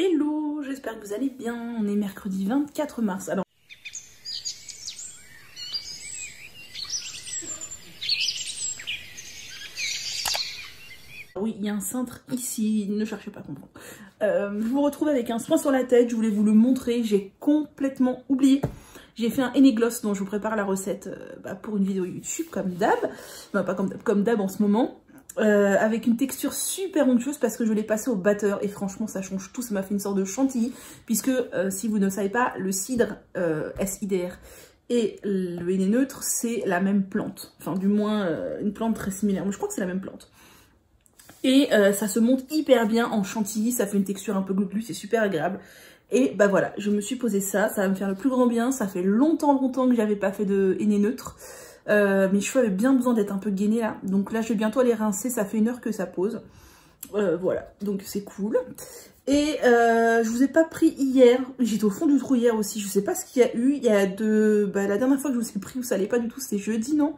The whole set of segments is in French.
Hello, j'espère que vous allez bien. On est mercredi 24 mars. Alors Oui, il y a un cintre ici, ne cherchez pas à comprendre. Euh, je vous retrouve avec un soin sur la tête, je voulais vous le montrer, j'ai complètement oublié. J'ai fait un henné gloss dont je vous prépare la recette euh, bah, pour une vidéo YouTube comme d'hab, pas comme, comme d'hab en ce moment. Euh, avec une texture super onctueuse parce que je l'ai passé au batteur et franchement ça change tout, ça m'a fait une sorte de chantilly puisque si vous ne savez pas, le cidre SIDR et le henné neutre c'est la même plante, enfin du moins une plante très similaire, mais je crois que c'est la même plante. Et euh, ça se monte hyper bien en chantilly, ça fait une texture un peu glu c'est super agréable. Et bah voilà, je me suis posé ça, ça va me faire le plus grand bien. Ça fait longtemps, longtemps que j'avais pas fait de henné neutre. Euh, mes cheveux avaient bien besoin d'être un peu gainés là. Donc là, je vais bientôt aller rincer, ça fait une heure que ça pose. Euh, voilà, donc c'est cool. Et euh, je vous ai pas pris hier, j'étais au fond du trou hier aussi, je sais pas ce qu'il y a eu. Il y a de... Bah, la dernière fois que je vous ai pris, vous savez pas du tout, c'était jeudi, non?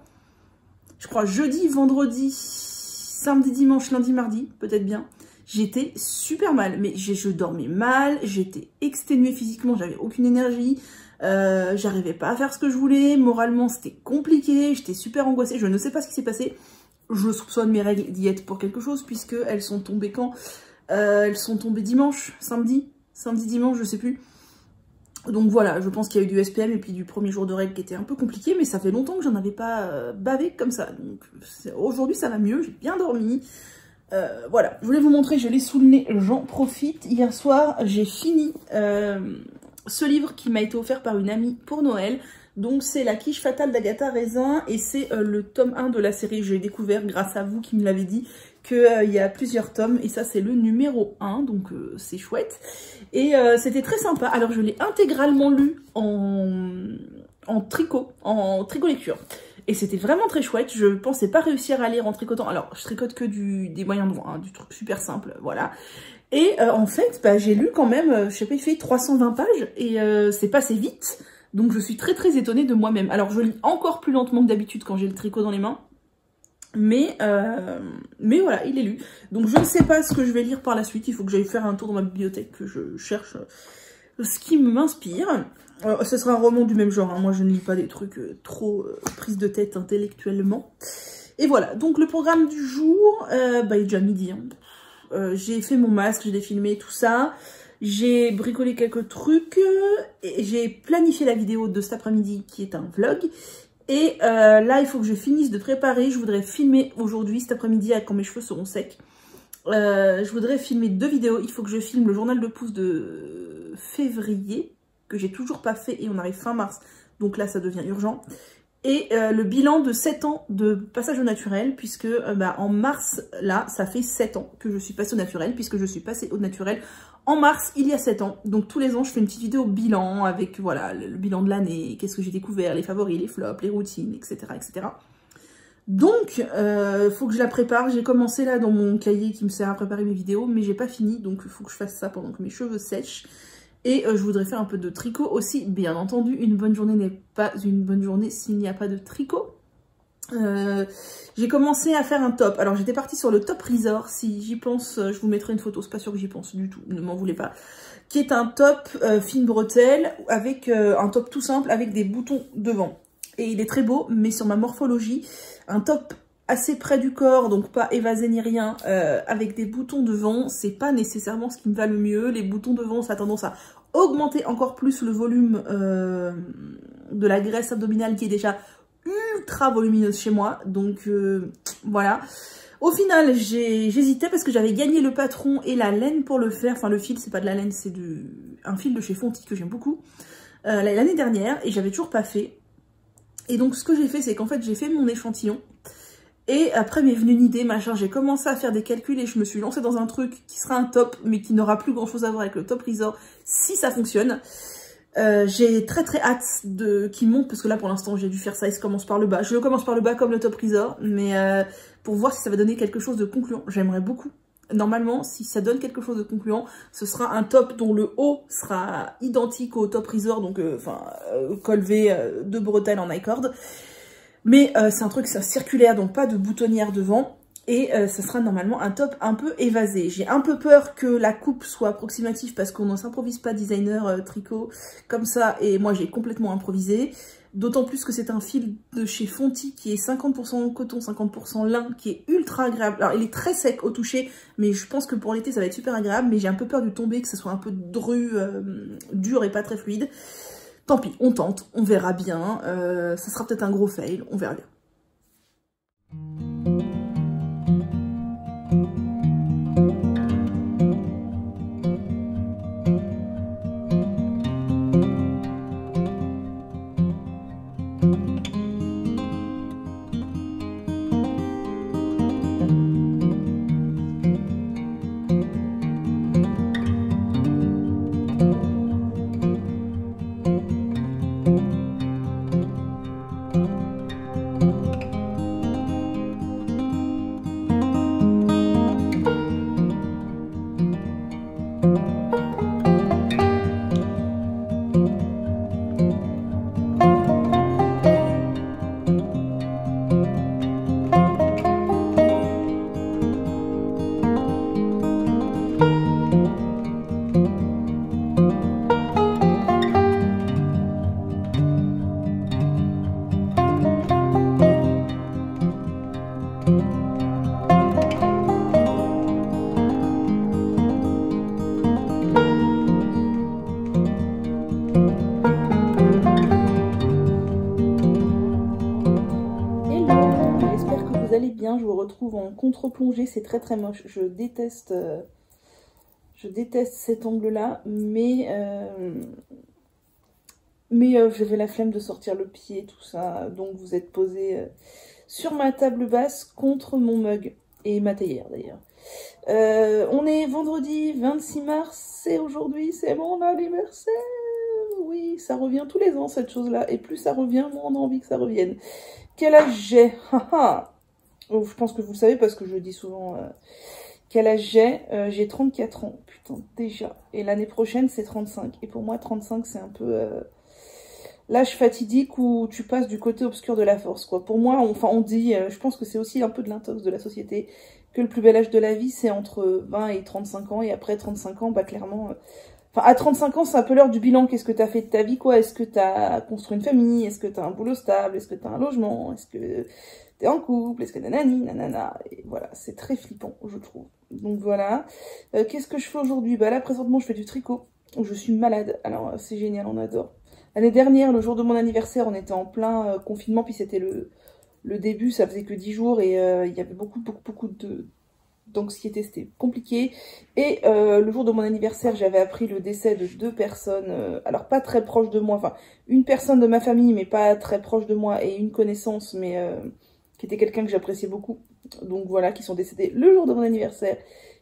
Je crois jeudi, vendredi samedi, dimanche, lundi, mardi, peut-être bien, j'étais super mal. Mais je dormais mal, j'étais exténuée physiquement, j'avais aucune énergie, euh, j'arrivais pas à faire ce que je voulais, moralement c'était compliqué, j'étais super angoissée, je ne sais pas ce qui s'est passé. Je soupçonne mes règles diète pour quelque chose, puisque elles sont tombées quand? Euh, Elles sont tombées dimanche, samedi, samedi, dimanche, je sais plus. Donc voilà, je pense qu'il y a eu du SPM et puis du premier jour de règles qui était un peu compliqué, mais ça fait longtemps que j'en avais pas euh, bavé comme ça. Donc aujourd'hui ça va mieux, j'ai bien dormi. Euh, voilà, je voulais vous montrer, je l'ai sous le nez, j'en profite. Hier soir, j'ai fini euh, ce livre qui m'a été offert par une amie pour Noël. Donc c'est La quiche fatale d'Agatha Raisin et c'est le tome 1 de la série. J'ai découvert grâce à vous qui me l'avez dit qu'il euh, y a plusieurs tomes et ça c'est le numéro 1 donc euh, c'est chouette. Et euh, c'était très sympa. Alors je l'ai intégralement lu en, en tricot en tricot lecture et c'était vraiment très chouette. Je pensais pas réussir à lire en tricotant. Alors je tricote que du, des moyens de voix hein, du truc super simple voilà. Et en fait bah, j'ai lu quand même je sais pas il fait 320 pages et c'est passé vite. Donc je suis très très étonnée de moi-même. Alors je lis encore plus lentement que d'habitude quand j'ai le tricot dans les mains mais, euh, mais voilà, il est lu. Donc je ne sais pas ce que je vais lire par la suite. Il faut que j'aille faire un tour dans ma bibliothèque, que je cherche euh, ce qui m'inspire. Euh, ce sera un roman du même genre. Hein. Moi, je ne lis pas des trucs trop prise de tête intellectuellement. Et voilà, donc le programme du jour, bah, il est déjà midi. Hein. j'ai fait mon masque, j'ai défilmé tout ça. J'ai bricolé quelques trucs. J'ai planifié la vidéo de cet après-midi qui est un vlog. Et euh, là, il faut que je finisse de préparer. Je voudrais filmer aujourd'hui, cet après-midi, quand mes cheveux seront secs. Euh, je voudrais filmer deux vidéos. Il faut que je filme le journal de pouce de février, que j'ai toujours pas fait, et on arrive fin mars. Donc là, ça devient urgent. Et euh, le bilan de 7 ans de passage au naturel, puisque bah, en mars, là, ça fait 7 ans que je suis passée au naturel, puisque je suis passée au naturel en mars, il y a 7 ans. Donc tous les ans, je fais une petite vidéo bilan avec voilà le, bilan de l'année, qu'est-ce que j'ai découvert, les favoris, les flops, les routines, etc. etc. Donc, il euh, faut que je la prépare. J'ai commencé là dans mon cahier qui me sert à préparer mes vidéos, mais j'ai pas fini. Donc, il faut que je fasse ça pendant que mes cheveux sèchent. Et euh, je voudrais faire un peu de tricot aussi. Bien entendu, une bonne journée n'est pas une bonne journée s'il n'y a pas de tricot. Euh, j'ai commencé à faire un top. Alors j'étais partie sur le top Resort. Si j'y pense, euh, je vous mettrai une photo. C'est pas sûr que j'y pense du tout. Ne m'en voulez pas. Qui est un top fine bretelle avec un top tout simple avec des boutons devant. Et il est très beau, mais sur ma morphologie, un top assez près du corps, donc pas évasé ni rien, avec des boutons devant, c'est pas nécessairement ce qui me va le mieux. Les boutons devant, ça a tendance à augmenter encore plus le volume de la graisse abdominale qui est déjà ultra volumineuse chez moi. Donc euh, voilà. Au final, j'hésitais parce que j'avais gagné le patron et la laine pour le faire. Enfin, le fil, c'est pas de la laine, c'est un fil de chez Fonty que j'aime beaucoup. Euh, l'année dernière, et j'avais toujours pas fait. Et donc, ce que j'ai fait, c'est qu'en fait, j'ai fait mon échantillon. Et après m'est venue une idée, machin, j'ai commencé à faire des calculs et je me suis lancée dans un truc qui sera un top, mais qui n'aura plus grand chose à voir avec le top resort si ça fonctionne. Euh, j'ai très très hâte de qu'il monte parce que là pour l'instant j'ai dû faire ça, il se commence par le bas. Je le commence par le bas comme le top resort, mais euh, pour voir si ça va donner quelque chose de concluant. J'aimerais beaucoup. Normalement, si ça donne quelque chose de concluant, ce sera un top dont le haut sera identique au top resort, donc euh, enfin col V de bretelles en i-cord. Mais c'est un truc circulaire, donc pas de boutonnière devant. Et euh, ça sera normalement un top un peu évasé. J'ai un peu peur que la coupe soit approximative parce qu'on ne s'improvise pas designer euh, tricot comme ça. Et moi, j'ai complètement improvisé. D'autant plus que c'est un fil de chez Fonty qui est 50% coton, 50% lin, qui est ultra agréable. Alors, il est très sec au toucher, mais je pense que pour l'été, ça va être super agréable. Mais j'ai un peu peur du tomber, que ce soit un peu dru, euh, dur et pas très fluide. Tant pis, on tente, on verra bien. Euh, ça sera peut-être un gros fail, on verra bien. Contre-plongée, c'est très très moche. Je déteste, euh, je déteste cet angle-là, mais, euh, mais euh, j'avais la flemme de sortir le pied, tout ça. Donc vous êtes posé sur ma table basse contre mon mug et ma théière d'ailleurs. on est vendredi 26 mars et aujourd'hui c'est mon anniversaire. Oui, ça revient tous les ans cette chose-là. Et plus ça revient, moins on a envie que ça revienne. Quel âge j'ai? Je pense que vous le savez parce que je dis souvent. Euh, quel âge j'ai euh, J'ai 34 ans. Putain, déjà. Et l'année prochaine, c'est 35. Et pour moi, 35, c'est un peu euh, l'âge fatidique où tu passes du côté obscur de la force. quoi. Pour moi, on, enfin, on dit, je pense que c'est aussi un peu de l'intox de la société, que le plus bel âge de la vie, c'est entre 20 et 35 ans. Et après 35 ans, bah clairement... Enfin, à 35 ans, c'est un peu l'heure du bilan. Qu'est-ce que tu as fait de ta vie, quoi? Est-ce que tu as construit une famille? Est-ce que tu as un boulot stable? Est-ce que tu as un logement? Est-ce que t'es en couple, est-ce que nanani, nanana, et voilà, c'est très flippant, je trouve. Donc voilà. Euh, qu'est-ce que je fais aujourd'hui? Bah là, présentement, je fais du tricot. Je suis malade, alors euh, c'est génial, on adore. L'année dernière, le jour de mon anniversaire, on était en plein euh, confinement, puis c'était le, le début, ça faisait que 10 jours, et il y avait beaucoup, beaucoup, beaucoup de d'anxiété, c'était compliqué. Et le jour de mon anniversaire, j'avais appris le décès de deux personnes, alors pas très proches de moi, enfin une personne de ma famille, mais pas très proche de moi, et une connaissance, mais qui était quelqu'un que j'appréciais beaucoup. Donc voilà, qui sont décédés le jour de mon anniversaire,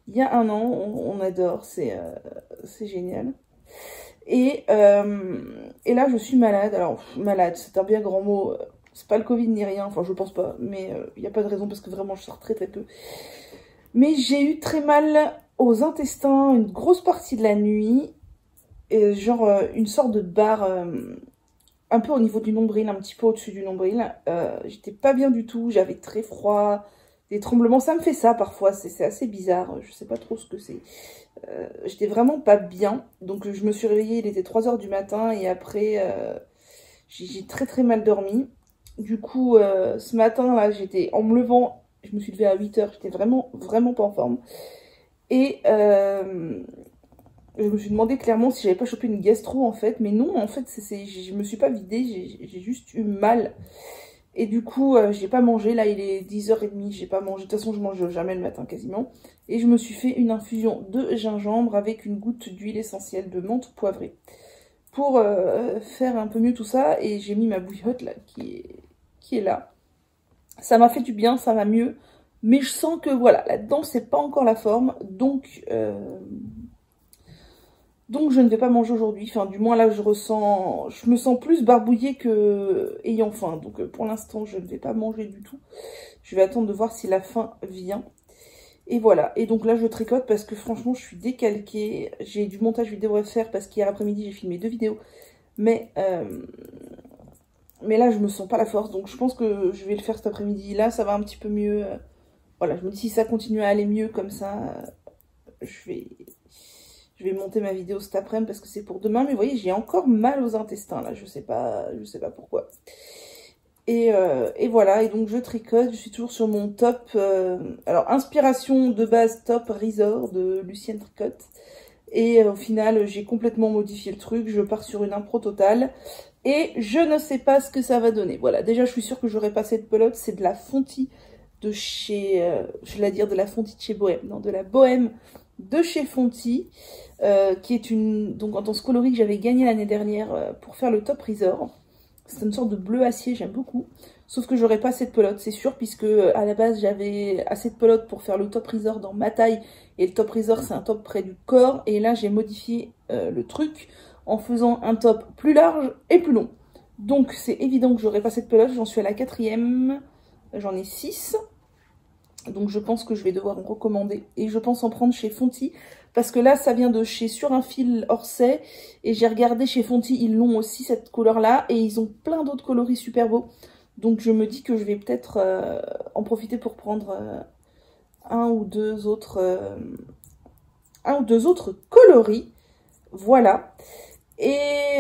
il y a un an. On, adore, c'est euh, génial. Et, euh, et là, je suis malade. Alors, malade, c'est un bien grand mot. C'est pas le Covid ni rien, enfin, je pense pas. Mais euh, il n'y a pas de raison parce que vraiment, je sors très très peu. Mais j'ai eu très mal aux intestins une grosse partie de la nuit. Et genre, une sorte de barre un peu au niveau du nombril, un petit peu au-dessus du nombril. Euh, j'étais pas bien du tout, j'avais très froid, des tremblements. Ça me fait ça parfois, c'est assez bizarre, je sais pas trop ce que c'est. Euh, j'étais vraiment pas bien, donc je me suis réveillée, il était 3h du matin et après euh, j'ai très très mal dormi. Du coup, ce matin là, j'étais en me levant, je me suis levée à 8h, j'étais vraiment vraiment pas en forme. Et je me suis demandé clairement si j'avais pas chopé une gastro en fait, mais non, en fait, c'est, je me suis pas vidée, j'ai juste eu mal. Et du coup, euh, j'ai pas mangé, là il est 10h30, j'ai pas mangé, de toute façon je mange jamais le matin quasiment. Et je me suis fait une infusion de gingembre avec une goutte d'huile essentielle de menthe poivrée. Pour euh, faire un peu mieux tout ça, et j'ai mis ma bouillotte là, qui est, qui est là. Ça m'a fait du bien, ça va mieux, mais je sens que voilà, là-dedans c'est pas encore la forme, donc... Euh, donc je ne vais pas manger aujourd'hui. Enfin, du moins là, je ressens, je me sens plus barbouillée que ayant faim. Donc euh, pour l'instant, je ne vais pas manger du tout. Je vais attendre de voir si la faim vient. Et voilà. Et donc là, je tricote parce que franchement, je suis décalquée. J'ai du montage vidéo à faire parce qu'hier après-midi, j'ai filmé deux vidéos. Mais, euh, mais là, je me sens pas la force. Donc je pense que je vais le faire cet après-midi. Là, ça va un petit peu mieux. voilà, je me dis si ça continue à aller mieux comme ça, je vais, je vais monter ma vidéo cet après-midi parce que c'est pour demain. Mais vous voyez, j'ai encore mal aux intestins là, je sais pas, je sais pas pourquoi. Et, euh, et, voilà, et donc je tricote, je suis toujours sur mon top, euh, alors inspiration de base top Resort de Lucienne Tricote. Et euh, au final, j'ai complètement modifié le truc, je pars sur une impro totale. Et je ne sais pas ce que ça va donner. Voilà, déjà je suis sûre que j'aurai pas cette pelote, c'est de la Fonty de chez, je vais dire de la Fonty de chez Bohème, non, de la Bohème de chez Fonty, qui est une, donc en que coloris que j'avais gagné l'année dernière pour faire le top Resort. C'est une sorte de bleu acier, j'aime beaucoup. Sauf que j'aurais pas de pelote, c'est sûr, puisque à la base j'avais assez de pelote pour faire le top resort dans ma taille. Et le top resort c'est un top près du corps. Et là j'ai modifié euh, le truc en faisant un top plus large et plus long. Donc c'est évident que j'aurais pas de pelote, j'en suis à la quatrième. J'en ai six. Donc je pense que je vais devoir en recommander. Et je pense en prendre chez Fonty. Parce que là, ça vient de chez Sur un fil Orsay. Et j'ai regardé chez Fonty, ils l'ont aussi cette couleur-là. Et ils ont plein d'autres coloris super beaux. Donc je me dis que je vais peut-être euh, en profiter pour prendre euh, un ou deux autres... Euh, un ou deux autres coloris. Voilà. Et...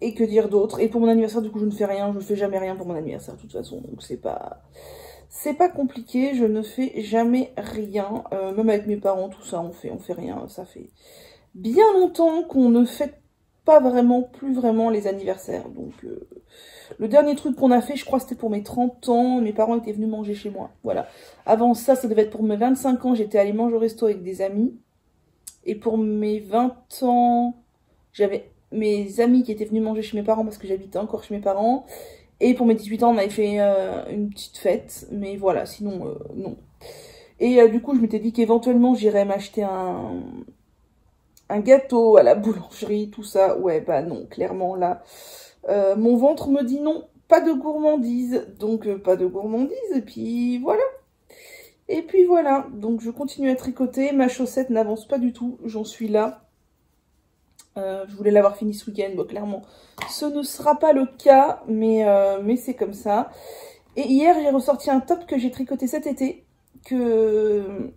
Et que dire d'autre Et pour mon anniversaire, du coup, je ne fais rien. Je ne fais jamais rien pour mon anniversaire, de toute façon. Donc, c'est pas... C'est pas compliqué. Je ne fais jamais rien. Euh, même avec mes parents, tout ça, on fait, on fait rien. Ça fait bien longtemps qu'on ne fait pas vraiment, plus vraiment les anniversaires. Donc, euh, le dernier truc qu'on a fait, je crois, c'était pour mes 30 ans. Mes parents étaient venus manger chez moi. Voilà. Avant ça, ça devait être pour mes 25 ans. J'étais allée manger au resto avec des amis. Et pour mes 20 ans, j'avais mes amis qui étaient venus manger chez mes parents parce que j'habitais encore chez mes parents. Et pour mes 18 ans, on avait fait euh, une petite fête. Mais voilà, sinon, euh, non. Et euh, du coup, je m'étais dit qu'éventuellement, j'irais m'acheter un, un gâteau à la boulangerie, tout ça. Ouais, bah non, clairement, là, mon ventre me dit non, pas de gourmandise. Donc, pas de gourmandise. Et puis, voilà. Et puis voilà, donc je continue à tricoter. Ma chaussette n'avance pas du tout, j'en suis là. Euh, je voulais l'avoir fini ce week-end, bon, clairement. Ce ne sera pas le cas, mais, euh, mais c'est comme ça. Et hier, j'ai ressorti un top que j'ai tricoté cet été, que,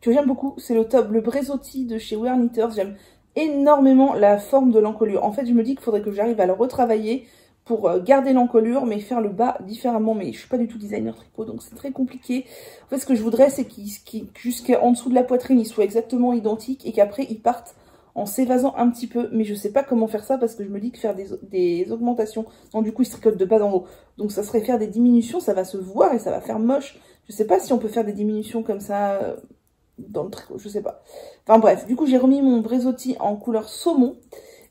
que j'aime beaucoup. C'est le top, le Brezotti de chez Wear Knitters. J'aime énormément la forme de l'encolure. En fait, je me dis qu'il faudrait que j'arrive à le retravailler pour euh, garder l'encolure, mais faire le bas différemment. Mais je suis pas du tout designer tricot, donc c'est très compliqué. En fait, ce que je voudrais, c'est qu'il qu jusqu'en dessous de la poitrine, il soit exactement identique et qu'après, il parte en s'évasant un petit peu, mais je sais pas comment faire ça parce que je me dis que faire des, augmentations, non du coup il se tricote de bas en haut, donc ça serait faire des diminutions, ça va se voir et ça va faire moche. Je sais pas si on peut faire des diminutions comme ça euh, dans le tricot, je sais pas. Enfin bref, du coup j'ai remis mon Brezotti en couleur saumon,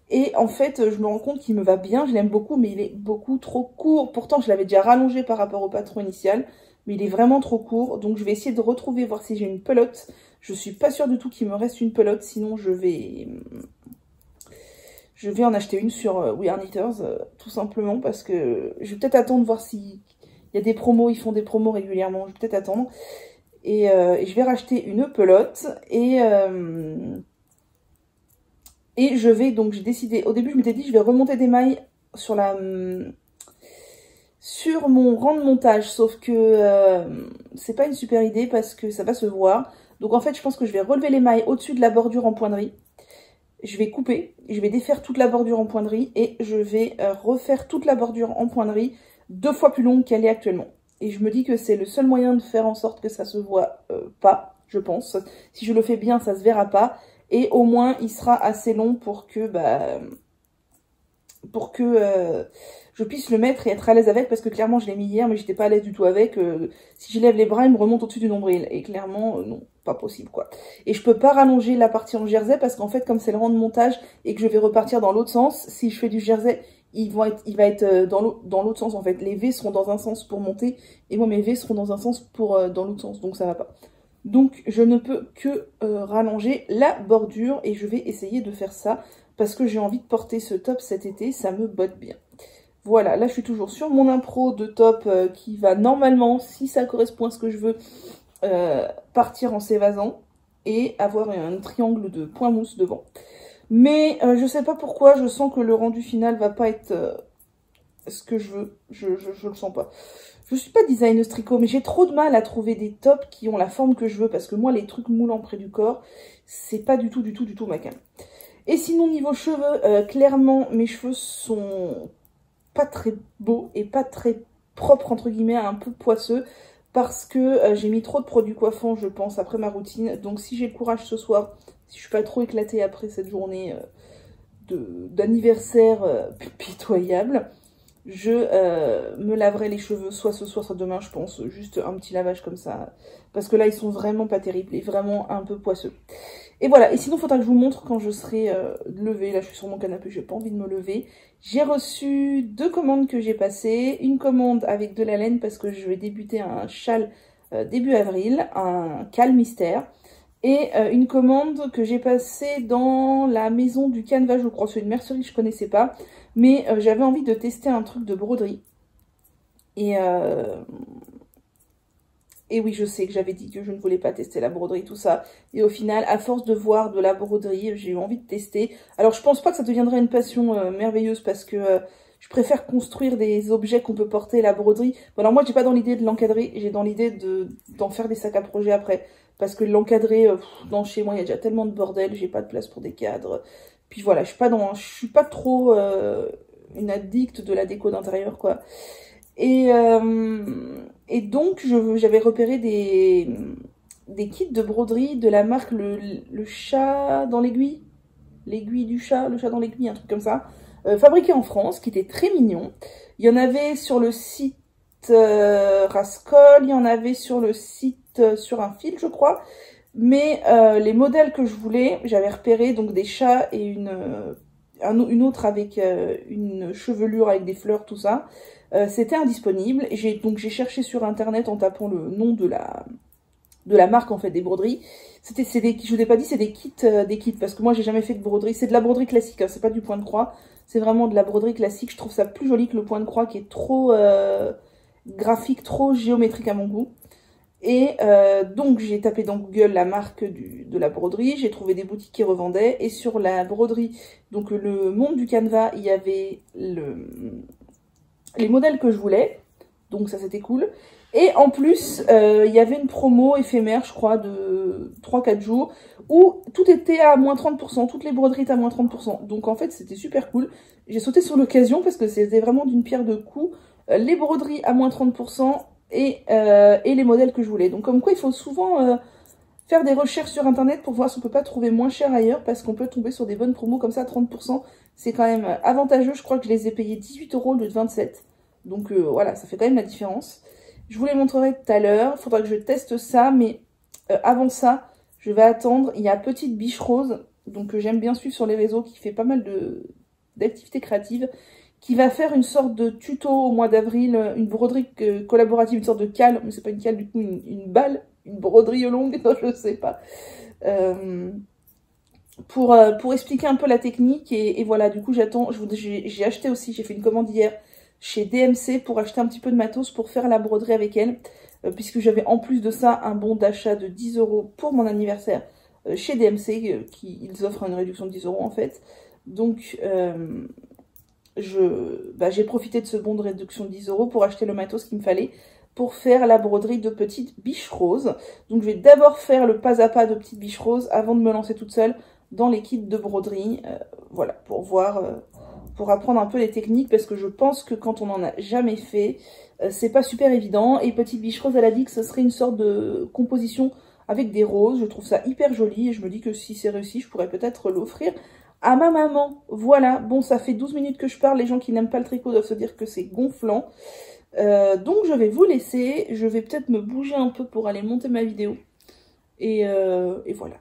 et en fait je me rends compte qu'il me va bien, je l'aime beaucoup, mais il est beaucoup trop court. Pourtant je l'avais déjà rallongé par rapport au patron initial, mais il est vraiment trop court, donc je vais essayer de retrouver, voir si j'ai une pelote je suis pas sûre du tout qu'il me reste une pelote, sinon je vais... Je vais en acheter une sur euh, We Are Knitters, euh, tout simplement, parce que je vais peut-être attendre voir s'il y a des promos, ils font des promos régulièrement, je vais peut-être attendre. Et, euh, je vais racheter une pelote, et... et je vais, donc j'ai décidé, au début je m'étais dit, je vais remonter des mailles sur la sur mon rang de montage, sauf que c'est pas une super idée parce que ça va se voir. Donc en fait, je pense que je vais relever les mailles au-dessus de la bordure en pointerie. Je vais couper, je vais défaire toute la bordure en pointerie et je vais euh, refaire toute la bordure en pointerie deux fois plus longue qu'elle est actuellement. Et je me dis que c'est le seul moyen de faire en sorte que ça se voit euh, pas, je pense. Si je le fais bien, ça se verra pas. Et au moins, il sera assez long pour que, bah, pour que euh, je puisse le mettre et être à l'aise avec, parce que clairement, je l'ai mis hier, mais j'étais pas à l'aise du tout avec. si je lève les bras, il me remonte au-dessus du nombril. Et clairement, non pas possible quoi. Et je peux pas rallonger la partie en jersey parce qu'en fait comme c'est le rang de montage et que je vais repartir dans l'autre sens, si je fais du jersey, il va être, euh, dans l'autre sens en fait. Les V seront dans un sens pour monter et moi mes V seront dans un sens pour euh, dans l'autre sens, donc ça va pas. Donc je ne peux que euh, rallonger la bordure et je vais essayer de faire ça parce que j'ai envie de porter ce top cet été, ça me botte bien. Voilà, là je suis toujours sur mon impro de top qui va normalement, si ça correspond à ce que je veux, euh, partir en s'évasant et avoir un triangle de point mousse devant. Mais euh, je sais pas pourquoi, je sens que le rendu final va pas être euh, ce que je veux. Je, je, le sens pas. je suis pas designer tricot, mais j'ai trop de mal à trouver des tops qui ont la forme que je veux, parce que moi, les trucs moulants près du corps, c'est pas du tout, du tout, du tout ma cam. Et sinon, niveau cheveux, euh, clairement, mes cheveux sont pas très beaux et pas très propres, entre guillemets, un peu poisseux, parce que euh, j'ai mis trop de produits coiffants, je pense, après ma routine. Donc si j'ai le courage ce soir, si je suis pas trop éclatée après cette journée euh, d'anniversaire pitoyable, je me laverai les cheveux soit ce soir, soit demain, je pense. Juste un petit lavage comme ça. Parce que là, ils sont vraiment pas terribles et vraiment un peu poisseux. Et voilà, et sinon, il faudra que je vous montre quand je serai euh, levée. Là, je suis sur mon canapé, j'ai pas envie de me lever. J'ai reçu deux commandes que j'ai passées. Une commande avec de la laine parce que je vais débuter un châle euh, début avril, un cal mystère. Et euh, une commande que j'ai passée dans la maison du Canva, je crois. C'est une mercerie que je connaissais pas. Mais j'avais envie de tester un truc de broderie. Et et oui, je sais que j'avais dit que je ne voulais pas tester la broderie, tout ça. Et au final, à force de voir de la broderie, j'ai eu envie de tester. Alors, je pense pas que ça deviendrait une passion euh, merveilleuse parce que euh, je préfère construire des objets qu'on peut porter, la broderie. Bon, alors moi, j'ai pas dans l'idée de l'encadrer, j'ai dans l'idée d'en faire des sacs à projet après. Parce que l'encadrer, euh, dans chez moi, il y a déjà tellement de bordel, j'ai pas de place pour des cadres. Puis voilà, je suis pas dans, je suis pas trop une addicte de la déco d'intérieur, quoi. Et, euh, et donc, j'avais repéré des, kits de broderie de la marque Le, chat dans l'aiguille. L'aiguille du chat, le chat dans l'aiguille, un truc comme ça. Euh, fabriqué en France, qui était très mignon. Il y en avait sur le site euh, Rascol, il y en avait sur le site euh, sur un fil, je crois. Mais euh, les modèles que je voulais, j'avais repéré donc des chats et une, une autre avec une chevelure avec des fleurs, tout ça. Euh, c'était indisponible. Et donc j'ai cherché sur internet en tapant le nom de la de la marque en fait des broderies. C'était des je vous ai pas dit c'est des kits euh, des kits parce que moi j'ai jamais fait de broderie, c'est de la broderie classique, hein, c'est pas du point de croix, c'est vraiment de la broderie classique. Je trouve ça plus joli que le point de croix qui est trop euh, graphique, trop géométrique à mon goût. Et donc j'ai tapé dans Google la marque du, de la broderie, j'ai trouvé des boutiques qui revendaient et sur la broderie, donc le monde du canevas, il y avait le, les modèles que je voulais. Donc ça c'était cool. Et en plus, euh, il y avait une promo éphémère, je crois, de 3-4 jours, où tout était à moins 30%, toutes les broderies étaient à moins 30%. Donc en fait, c'était super cool. J'ai sauté sur l'occasion parce que c'était vraiment d'une pierre de coups. Euh, les broderies à moins 30% et, euh, et les modèles que je voulais. Donc comme quoi, il faut souvent faire des recherches sur Internet pour voir si on peut pas trouver moins cher ailleurs, parce qu'on peut tomber sur des bonnes promos comme ça, 30% c'est quand même avantageux. Je crois que je les ai payés 18 euros au de 27. Donc euh, voilà, ça fait quand même la différence. Je vous les montrerai tout à l'heure. Il faudra que je teste ça, mais euh, avant ça, je vais attendre. Il y a Petite Biche Rose, donc que j'aime bien suivre sur les réseaux, qui fait pas mal d'activités créatives, qui va faire une sorte de tuto au mois d'avril, une broderie euh, collaborative, une sorte de cale, mais c'est pas une cale du coup, une, balle, une broderie longue, non, je sais pas. Euh, pour, expliquer un peu la technique. Et, voilà, du coup, j'attends. J'ai acheté aussi, j'ai fait une commande hier chez DMC pour acheter un petit peu de matos pour faire la broderie avec elle. Euh, puisque j'avais en plus de ça un bon d'achat de 10 euros pour mon anniversaire euh, chez DMC. qui, ils offrent une réduction de 10 euros en fait. Donc, bah, j'ai profité de ce bon de réduction de 10 euros pour acheter le matos qu'il me fallait pour faire la broderie de petites biches roses. Donc je vais d'abord faire le pas à pas de petites biches roses avant de me lancer toute seule dans les kits de broderie. Euh, voilà, pour voir, euh, pour apprendre un peu les techniques, parce que je pense que quand on n'en a jamais fait, euh, c'est pas super évident. Et Petite Biche Rose, elle a dit que ce serait une sorte de composition avec des roses. Je trouve ça hyper joli et je me dis que si c'est réussi, je pourrais peut-être l'offrir à ma maman. Voilà, bon, ça fait 12 minutes que je parle. Les gens qui n'aiment pas le tricot doivent se dire que c'est gonflant. donc je vais vous laisser. Je vais peut-être me bouger un peu pour aller monter ma vidéo. Et, et voilà.